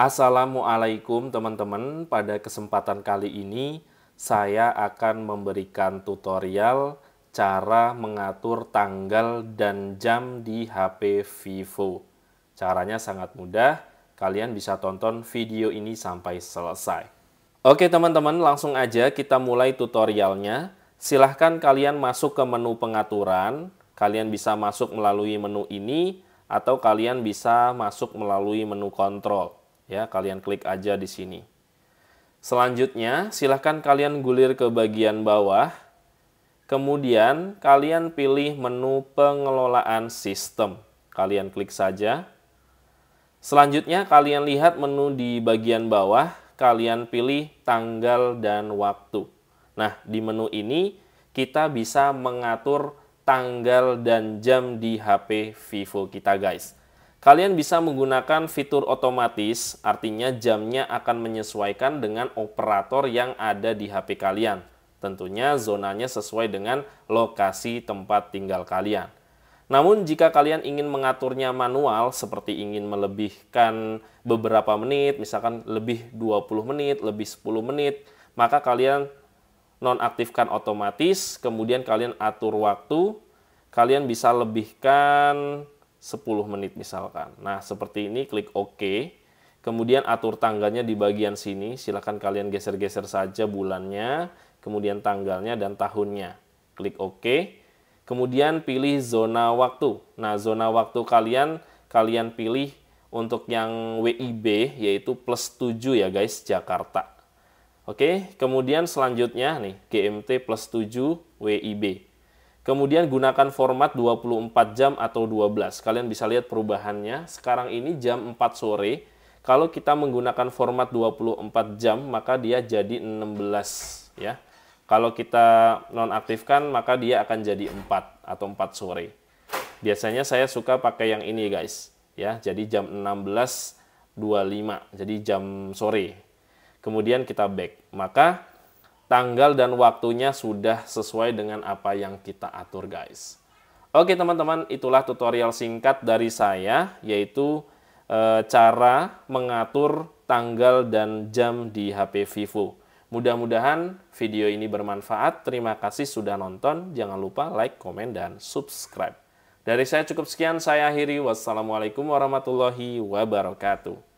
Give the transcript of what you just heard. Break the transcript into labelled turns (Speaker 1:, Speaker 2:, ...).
Speaker 1: Assalamualaikum teman-teman. Pada kesempatan kali ini saya akan memberikan tutorial cara mengatur tanggal dan jam di HP Vivo. Caranya sangat mudah. Kalian bisa tonton video ini sampai selesai. Oke teman-teman, langsung aja kita mulai tutorialnya. Silahkan kalian masuk ke menu pengaturan. Kalian bisa masuk melalui menu ini atau kalian bisa masuk melalui menu kontrol. Ya, kalian klik aja di sini. Selanjutnya, silahkan kalian gulir ke bagian bawah. Kemudian, kalian pilih menu pengelolaan sistem. Kalian klik saja. Selanjutnya, kalian lihat menu di bagian bawah. Kalian pilih tanggal dan waktu. Nah, di menu ini kita bisa mengatur tanggal dan jam di HP Vivo kita, guys. Kalian bisa menggunakan fitur otomatis, artinya jamnya akan menyesuaikan dengan operator yang ada di HP kalian. Tentunya zonanya sesuai dengan lokasi tempat tinggal kalian. Namun jika kalian ingin mengaturnya manual seperti ingin melebihkan beberapa menit, misalkan lebih 20 menit, lebih 10 menit, maka kalian nonaktifkan otomatis, kemudian kalian atur waktu, kalian bisa lebihkan 10 menit misalkan. Nah, seperti ini klik OK. Kemudian atur tanggalnya di bagian sini. Silahkan kalian geser-geser saja bulannya, kemudian tanggalnya dan tahunnya. Klik OK. Kemudian pilih zona waktu. Nah, zona waktu kalian, kalian pilih untuk yang WIB, yaitu plus 7 ya guys, Jakarta. Oke, kemudian selanjutnya nih, GMT plus 7 WIB. Kemudian gunakan format 24 jam atau 12. Kalian bisa lihat perubahannya. Sekarang ini jam 4 sore. Kalau kita menggunakan format 24 jam, maka dia jadi 16 ya. Kalau kita nonaktifkan, maka dia akan jadi 4 atau 4 sore. Biasanya saya suka pakai yang ini guys, ya. Jadi jam 16.25, jadi jam sore. Kemudian kita back. Maka tanggal dan waktunya sudah sesuai dengan apa yang kita atur guys. Oke teman-teman, itulah tutorial singkat dari saya, yaitu e, cara mengatur tanggal dan jam di HP Vivo. Mudah-mudahan video ini bermanfaat. Terima kasih sudah nonton. Jangan lupa like, komen, dan subscribe. Dari saya cukup sekian, saya akhiri. Wassalamualaikum warahmatullahi wabarakatuh.